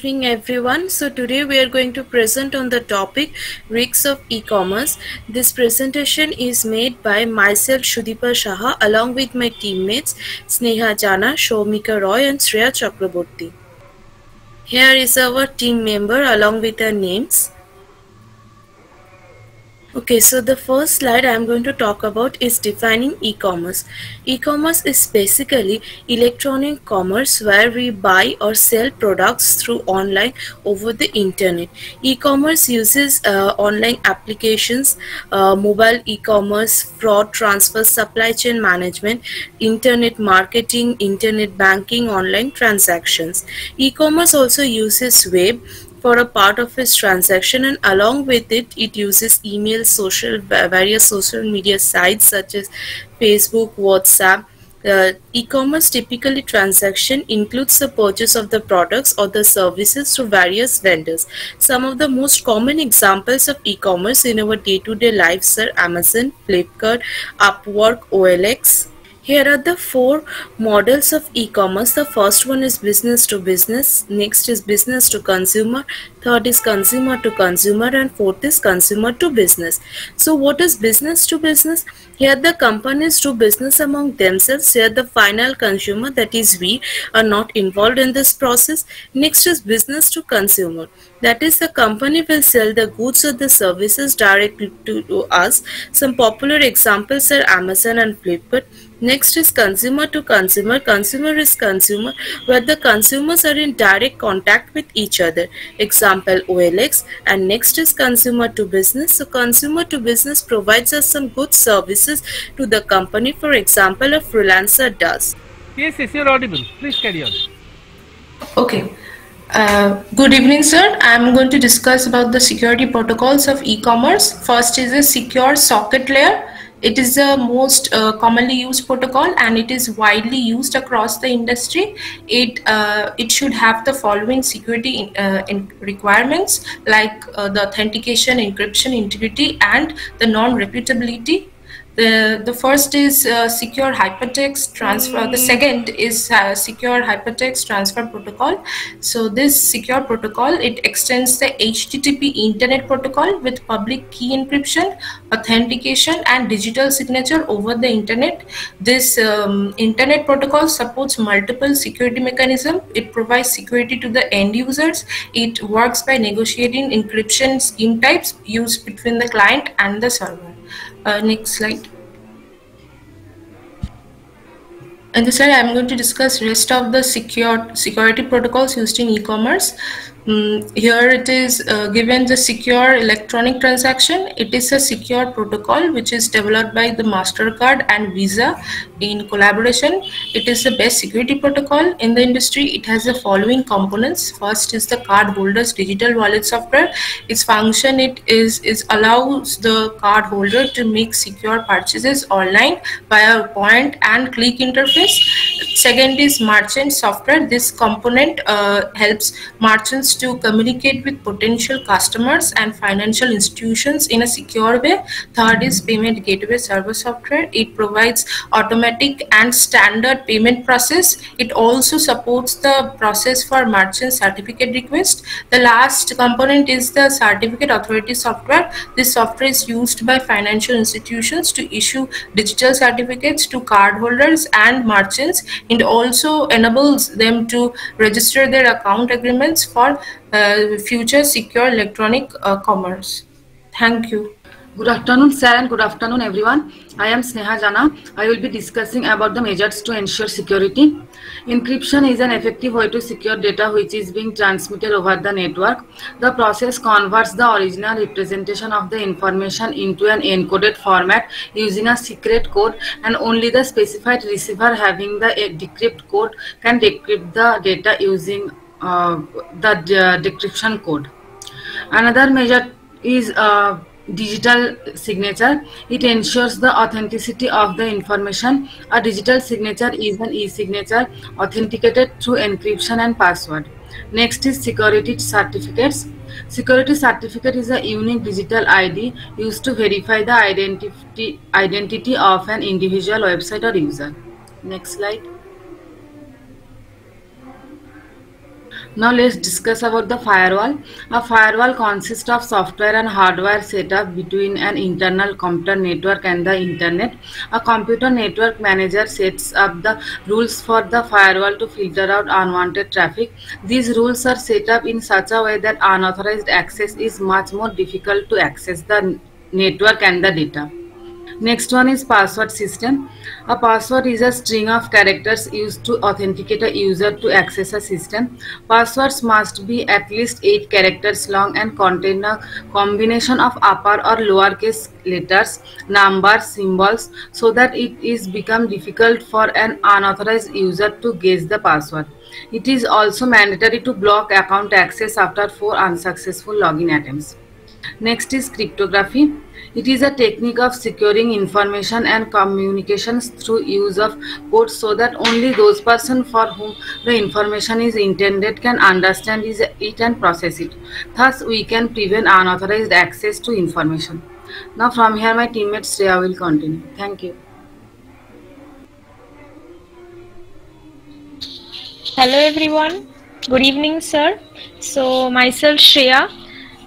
evening everyone. So today we are going to present on the topic risks of e-commerce. This presentation is made by myself Shudipa Shaha along with my teammates Sneha Jana, Shomika Roy and Shreya Chakraborty. Here is our team member along with their names. Okay, so the first slide I'm going to talk about is defining e-commerce. E-commerce is basically electronic commerce where we buy or sell products through online over the internet. E-commerce uses uh, online applications, uh, mobile e-commerce, fraud transfer, supply chain management, internet marketing, internet banking, online transactions. E-commerce also uses web for a part of its transaction and along with it it uses email social various social media sites such as facebook whatsapp uh, e-commerce typically transaction includes the purchase of the products or the services through various vendors. Some of the most common examples of e-commerce in our day-to-day -day lives are Amazon, Flipkart, Upwork, OLX, here are the four models of e-commerce. The first one is business to business, next is business to consumer, third is consumer to consumer and fourth is consumer to business. So what is business to business? Here the companies do business among themselves. Here the final consumer that is we are not involved in this process. Next is business to consumer. That is the company will sell the goods or the services directly to, to us. Some popular examples are Amazon and Flipkart. Next is consumer to consumer. Consumer is consumer where the consumers are in direct contact with each other. Example OLX and next is consumer to business. So consumer to business provides us some good services to the company. For example, a freelancer does. Yes, yes, you're audible. Please carry on. Okay. Uh, good evening, sir. I'm going to discuss about the security protocols of e-commerce. First is a secure socket layer. It is the most uh, commonly used protocol and it is widely used across the industry. It uh, it should have the following security in, uh, in requirements like uh, the authentication, encryption, integrity, and the non-repeatability the, the first is uh, secure hypertext transfer. The second is uh, secure hypertext transfer protocol. So this secure protocol, it extends the HTTP internet protocol with public key encryption, authentication and digital signature over the internet. This um, internet protocol supports multiple security mechanisms. It provides security to the end users. It works by negotiating encryption scheme types used between the client and the server. Uh, next slide. In this slide, I'm going to discuss rest of the secure security protocols used in e-commerce. Um, here it is uh, given the secure electronic transaction. It is a secure protocol which is developed by the MasterCard and Visa in collaboration. It is the best security protocol in the industry. It has the following components. First is the card holder's digital wallet software. Its function it is, is allows the card holder to make secure purchases online via point and click interface. Second is merchant software. This component uh, helps merchants to communicate with potential customers and financial institutions in a secure way. Third is payment gateway server software. It provides automatic and standard payment process. It also supports the process for merchant certificate request. The last component is the certificate authority software. This software is used by financial institutions to issue digital certificates to cardholders and merchants. It also enables them to register their account agreements for uh, future secure electronic uh, commerce. Thank you. Good afternoon, sir, and good afternoon, everyone. I am Sneha Jana. I will be discussing about the measures to ensure security. Encryption is an effective way to secure data which is being transmitted over the network. The process converts the original representation of the information into an encoded format using a secret code and only the specified receiver having the decrypt code can decrypt the data using uh, the decryption code. Another measure is uh, digital signature. It ensures the authenticity of the information. A digital signature is an e-signature authenticated through encryption and password. Next is security certificates. Security certificate is a unique digital ID used to verify the identity, identity of an individual website or user. Next slide. Now let's discuss about the firewall. A firewall consists of software and hardware setup between an internal computer network and the internet. A computer network manager sets up the rules for the firewall to filter out unwanted traffic. These rules are set up in such a way that unauthorized access is much more difficult to access the network and the data. Next one is password system. A password is a string of characters used to authenticate a user to access a system. Passwords must be at least 8 characters long and contain a combination of upper or lowercase letters, numbers, symbols so that it is become difficult for an unauthorized user to guess the password. It is also mandatory to block account access after 4 unsuccessful login attempts. Next is cryptography. It is a technique of securing information and communications through use of codes so that only those persons for whom the information is intended can understand it and process it. Thus, we can prevent unauthorized access to information. Now, from here, my teammate Shreya will continue. Thank you. Hello everyone. Good evening, sir. So myself Shreya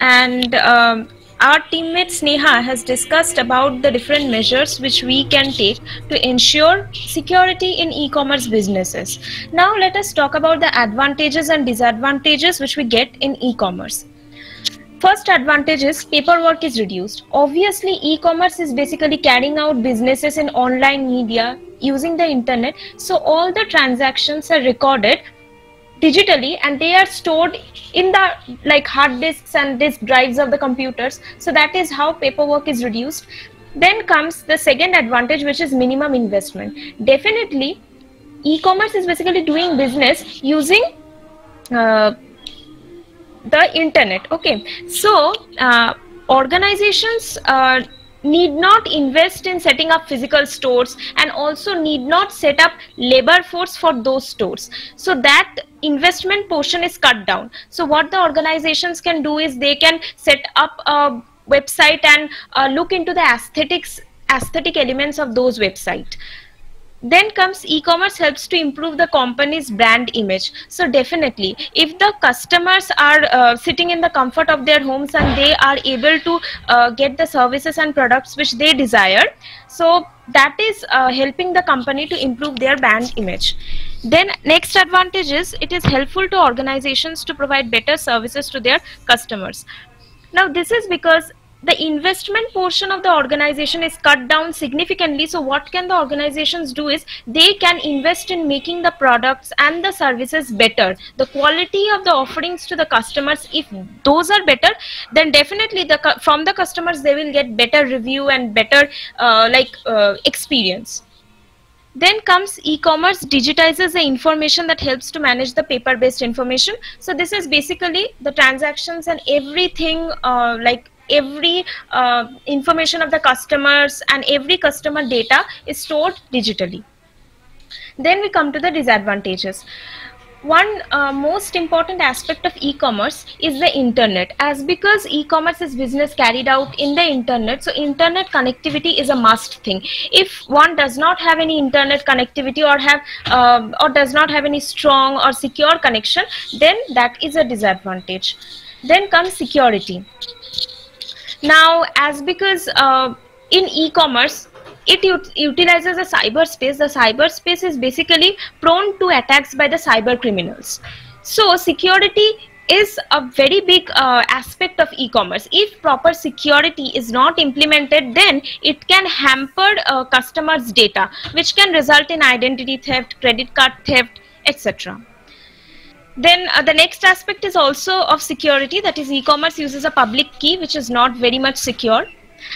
and um, our teammate Sneha has discussed about the different measures which we can take to ensure security in e-commerce businesses. Now let us talk about the advantages and disadvantages which we get in e-commerce. First advantage is paperwork is reduced. Obviously, e-commerce is basically carrying out businesses in online media using the internet. So all the transactions are recorded digitally and they are stored in the like hard disks and disk drives of the computers. So that is how paperwork is reduced. Then comes the second advantage which is minimum investment. Definitely e-commerce is basically doing business using uh, the internet. Okay. So uh, organizations uh, need not invest in setting up physical stores and also need not set up labor force for those stores. So that investment portion is cut down. So what the organizations can do is they can set up a website and uh, look into the aesthetics aesthetic elements of those website then comes e-commerce helps to improve the company's brand image. So definitely if the customers are uh, sitting in the comfort of their homes and they are able to uh, get the services and products which they desire so that is uh, helping the company to improve their brand image. Then next advantage is it is helpful to organizations to provide better services to their customers. Now this is because the investment portion of the organization is cut down significantly. So what can the organizations do is they can invest in making the products and the services better. The quality of the offerings to the customers if those are better then definitely the from the customers they will get better review and better uh, like uh, experience. Then comes e-commerce digitizes the information that helps to manage the paper-based information. So this is basically the transactions and everything uh, like every uh, information of the customers and every customer data is stored digitally. Then we come to the disadvantages. One uh, most important aspect of e-commerce is the internet. As because e-commerce is business carried out in the internet so internet connectivity is a must thing. If one does not have any internet connectivity or have um, or does not have any strong or secure connection then that is a disadvantage. Then comes security now as because uh, in e-commerce it ut utilizes a cyberspace. The cyberspace is basically prone to attacks by the cyber criminals. So security is a very big uh, aspect of e-commerce. If proper security is not implemented, then it can hamper uh, customers' data, which can result in identity theft, credit card theft, etc. Then uh, the next aspect is also of security, that is e-commerce uses a public key, which is not very much secure.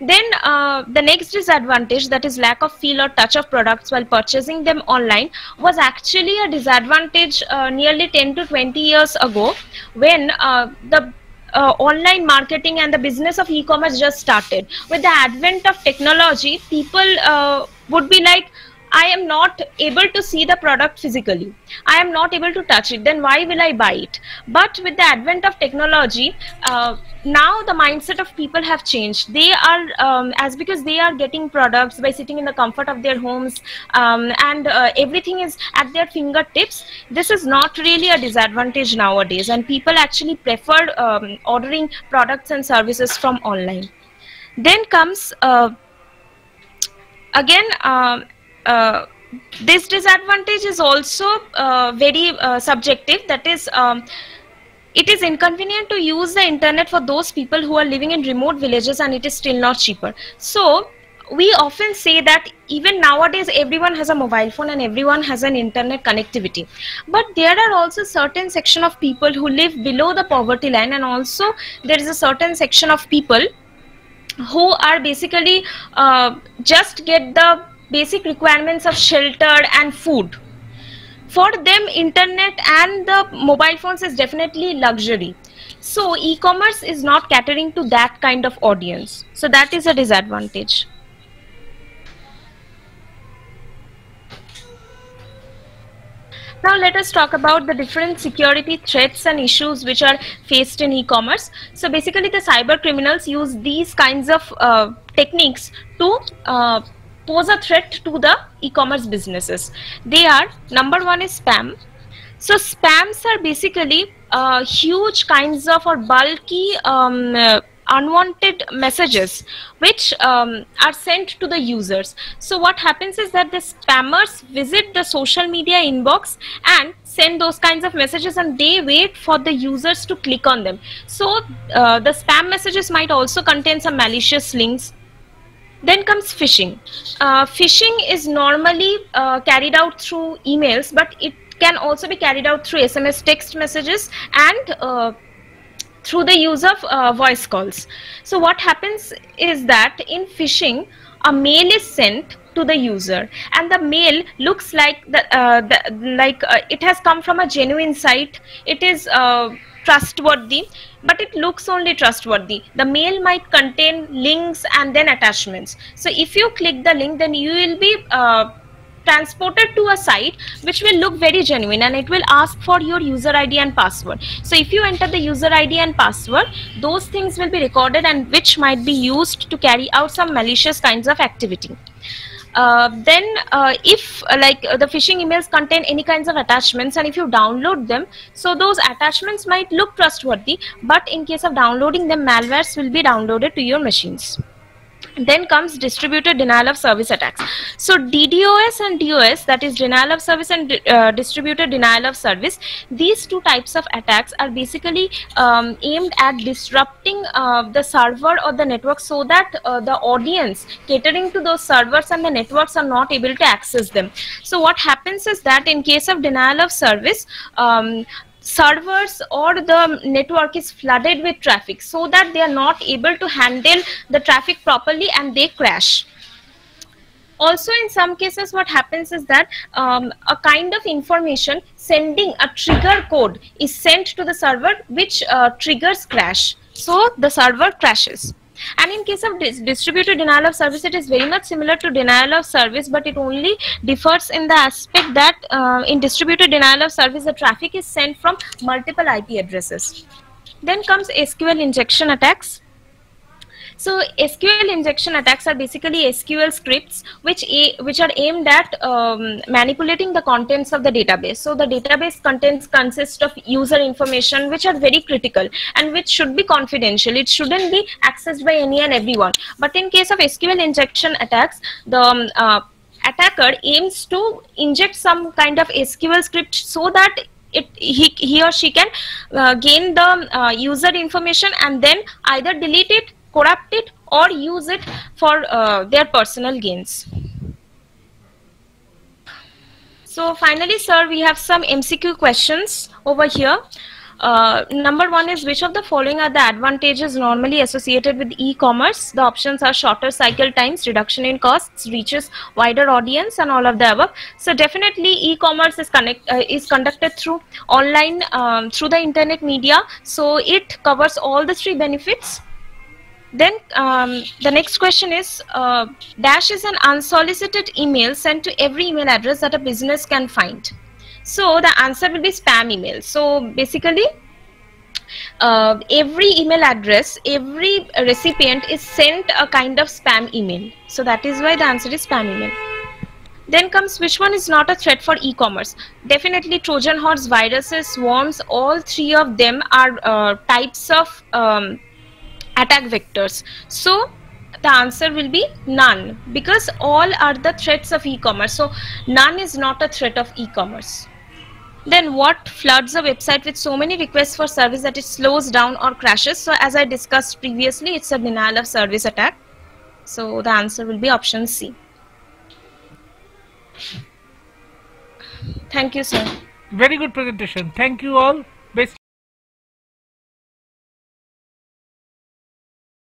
Then uh, the next disadvantage that is lack of feel or touch of products while purchasing them online was actually a disadvantage uh, nearly 10 to 20 years ago when uh, the uh, online marketing and the business of e-commerce just started. With the advent of technology, people uh, would be like, I am not able to see the product physically. I am not able to touch it. Then why will I buy it? But with the advent of technology, uh, now the mindset of people have changed. They are um, as because they are getting products by sitting in the comfort of their homes, um, and uh, everything is at their fingertips. This is not really a disadvantage nowadays, and people actually prefer um, ordering products and services from online. Then comes uh, again. Uh, this disadvantage is also uh, very uh, subjective. That is um, it is inconvenient to use the internet for those people who are living in remote villages and it is still not cheaper. So we often say that even nowadays everyone has a mobile phone and everyone has an internet connectivity. But there are also certain section of people who live below the poverty line and also there is a certain section of people who are basically uh, just get the basic requirements of shelter and food. For them internet and the mobile phones is definitely luxury. So e-commerce is not catering to that kind of audience. So that is a disadvantage. Now let us talk about the different security threats and issues which are faced in e-commerce. So basically the cyber criminals use these kinds of uh, techniques to uh, pose a threat to the e-commerce businesses. They are number one is spam. So spams are basically uh, huge kinds of or bulky um, uh, unwanted messages which um, are sent to the users. So what happens is that the spammers visit the social media inbox and send those kinds of messages and they wait for the users to click on them. So uh, the spam messages might also contain some malicious links then comes phishing. Uh, phishing is normally uh, carried out through emails, but it can also be carried out through SMS text messages and uh, through the use of uh, voice calls. So what happens is that in phishing, a mail is sent to the user and the mail looks like the, uh, the like uh, it has come from a genuine site. It is trustworthy but it looks only trustworthy. The mail might contain links and then attachments. So if you click the link then you will be uh, transported to a site which will look very genuine and it will ask for your user id and password. So if you enter the user id and password those things will be recorded and which might be used to carry out some malicious kinds of activity uh, then uh, if uh, like the phishing emails contain any kinds of attachments and if you download them so those attachments might look trustworthy but in case of downloading them malwares will be downloaded to your machines then comes distributed denial of service attacks. So ddos and dos that is denial of service and uh, distributed denial of service these two types of attacks are basically um, aimed at disrupting uh, the server or the network so that uh, the audience catering to those servers and the networks are not able to access them. So what happens is that in case of denial of service um, servers or the network is flooded with traffic so that they are not able to handle the traffic properly and they crash. Also in some cases what happens is that um, a kind of information sending a trigger code is sent to the server which uh, triggers crash. So the server crashes and in case of dis distributed denial of service, it is very much similar to denial of service, but it only differs in the aspect that uh, in distributed denial of service, the traffic is sent from multiple IP addresses. Then comes SQL injection attacks. So SQL injection attacks are basically SQL scripts which which are aimed at um, manipulating the contents of the database. So the database contents consist of user information which are very critical and which should be confidential. It shouldn't be accessed by any and everyone. But in case of SQL injection attacks, the um, uh, attacker aims to inject some kind of SQL script so that it he, he or she can uh, gain the uh, user information and then either delete it corrupt it or use it for uh, their personal gains. So finally, sir, we have some MCQ questions over here. Uh, number one is which of the following are the advantages normally associated with e-commerce? The options are shorter cycle times, reduction in costs, reaches wider audience and all of the above. So definitely e-commerce is, connect, uh, is conducted through online, um, through the internet media. So it covers all the three benefits Then um, the next question is uh, dash is an unsolicited email sent to every email address that a business can find. So the answer will be spam email. So basically uh, every email address, every recipient is sent a kind of spam email. So that is why the answer is spam email. Then comes which one is not a threat for e-commerce? Definitely Trojan horse, viruses, worms, all three of them are uh, types of um, attack vectors. So the answer will be none because all are the threats of e-commerce. So none is not a threat of e-commerce. Then what floods a website with so many requests for service that it slows down or crashes? So as I discussed previously, it's a denial of service attack. So the answer will be option C. Thank you, sir. Very good presentation. Thank you all.